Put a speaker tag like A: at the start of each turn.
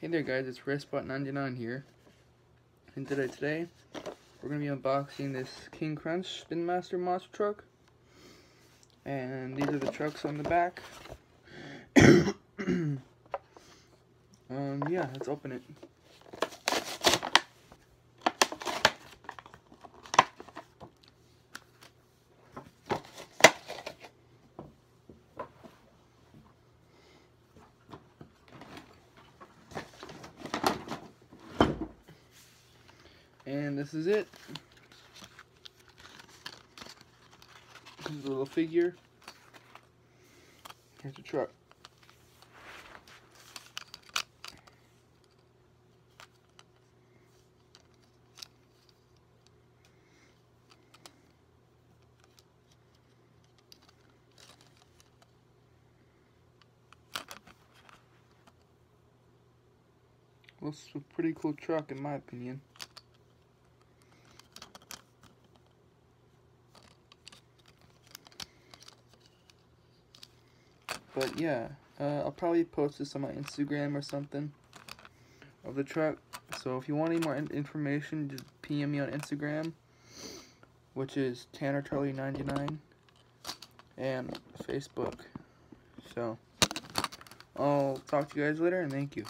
A: Hey there guys, it's Racebot99 here. And today, today, we're going to be unboxing this King Krunch Spin Master monster truck. And these are the trucks on the back. um, yeah, let's open it. And this is it. This is a little figure. Here's the truck. Looks a pretty cool truck in my opinion. But yeah, uh, I'll probably post this on my Instagram or something of the truck. So if you want any more information, just PM me on Instagram, which is Tanner Charlie 99 and Facebook. So I'll talk to you guys later and thank you.